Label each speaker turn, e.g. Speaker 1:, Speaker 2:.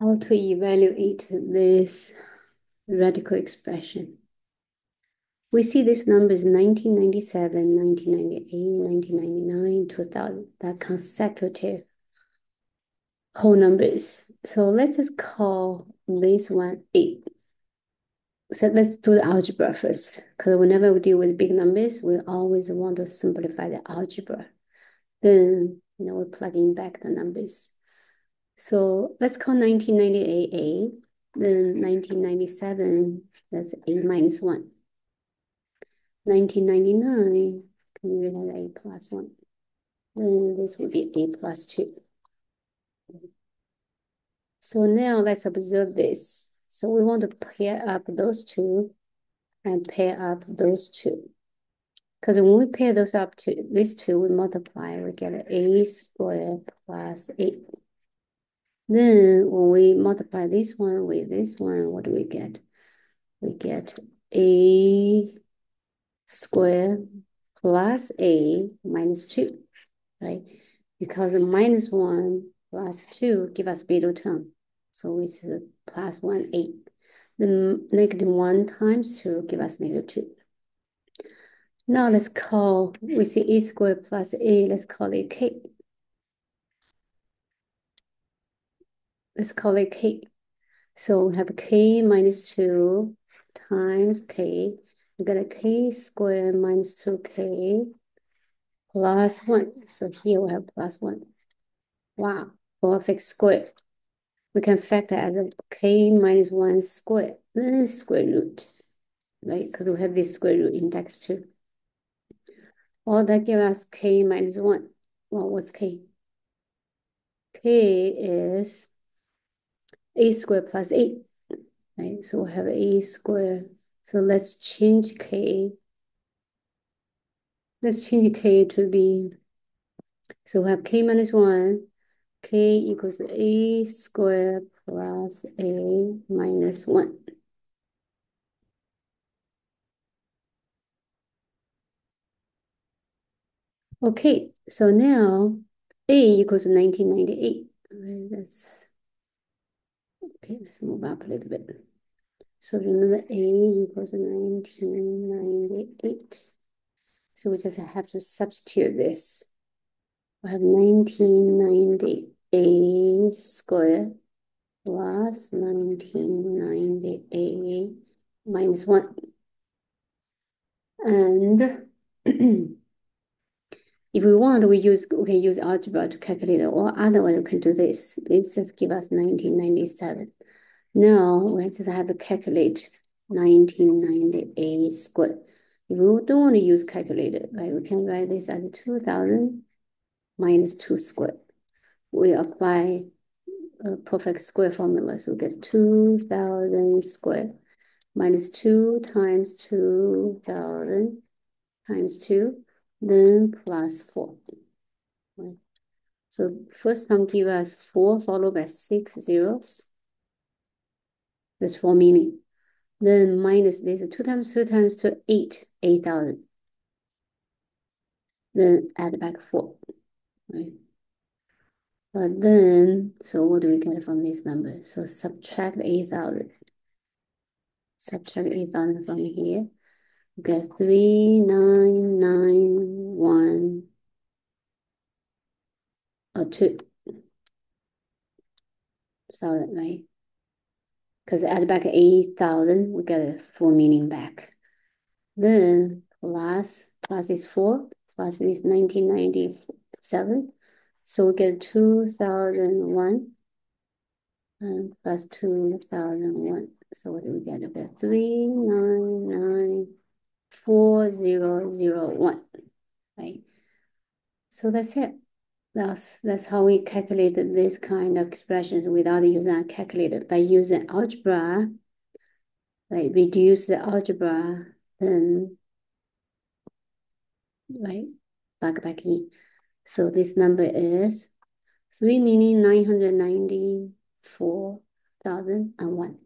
Speaker 1: how to evaluate this radical expression. We see these numbers 1997, 1998, 1999, 2000, that consecutive whole numbers. So let's just call this one 8. So let's do the algebra first, because whenever we deal with big numbers, we always want to simplify the algebra. Then, you know, we plug in back the numbers. So let's call 1998 A, then 1997, that's A minus 1. 1999, can we write A plus 1? Then this would be A plus 2. So now let's observe this. So we want to pair up those two and pair up those two. Because when we pair those up to these two, we multiply, we get a squared plus 8. Then when we multiply this one with this one, what do we get? We get a square plus a minus 2, right? Because minus 1 plus 2 give us middle term. So it's plus 1, 8. The negative 1 times 2 give us negative 2. Now let's call, we see a squared plus a, let's call it k. Let's call it k. So we have k minus 2 times k we get a k squared minus 2k plus 1. So here we have plus 1. Wow, perfect square. We can factor as a k minus 1 squared, then square root, right? Because we have this square root index two. All that gives us k minus 1. Well, what's k? k is a squared plus 8, right? So we have a squared so let's change k. Let's change k to be, so we have k minus 1, k equals a squared plus a minus 1. Okay, so now a equals 1998. Right, that's okay. Let's move up a little bit. So remember A equals 1998. So we just have to substitute this. We have 1998 squared plus 1990A minus 1. And if we want, we can use algebra to calculate it, or otherwise we can do this. This just give us 1997. Now we just have to calculate 1998 squared. If we don't want to use calculator, right, we can write this as 2000 minus 2 squared. We apply a perfect square formula, so we get 2000 squared minus 2 times 2000 times 2, then plus 4. Right. So first time give us 4 followed by 6 zeros. That's four meaning. Then minus this, 2 times 2 times 2, 8, 8,000. Then add back 4, right? But then, so what do we get from this number? So subtract 8,000. Subtract 8,000 from here. We get 3991 or 2. Thousand, right? because add back 8,000, we get a 4 million back. Then plus, plus is 4, plus is 1997. So we get 2001 and plus 2001. So what do we get? We get 3994001, right? So that's it. That's, that's how we calculated this kind of expressions without using a calculator. By using algebra, like reduce the algebra, then, right, back back in. So this number is 3,994,001.